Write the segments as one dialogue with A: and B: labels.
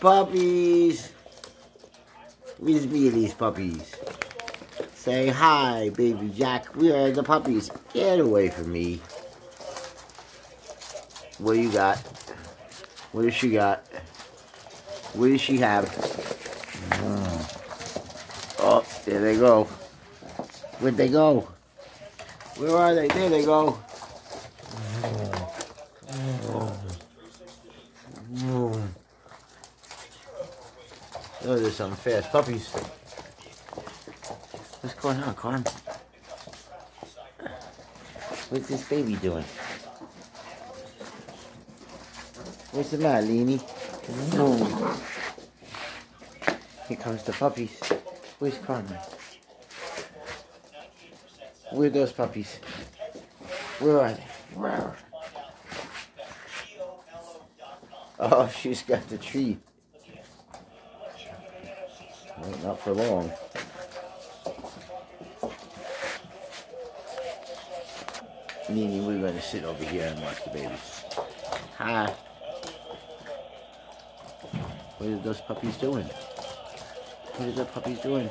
A: Puppies. Me these puppies? Say hi, baby Jack. We are the puppies. Get away from me. What do you got? What does she got? What does she have? Oh, there they go. Where'd they go? Where are they? There they go. Oh, there's some fast puppies. What's going on, Carm? What's this baby doing? What's the matter, Leanie? Oh. Here comes the puppies. Where's Carmen? Where are those puppies? Where are they? Where? Oh, she's got the tree. Well, not for long. Nini, we're going to sit over here and watch the babies. Hi. What are those puppies doing? What are the puppies doing?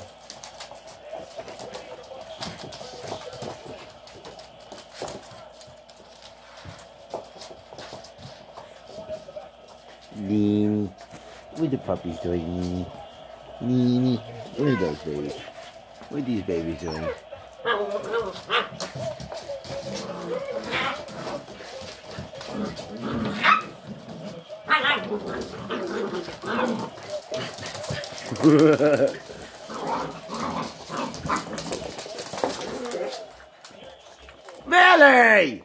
A: Nini. What are the puppies doing, Nini? Nini. What are those babies? What are these babies doing? Billy!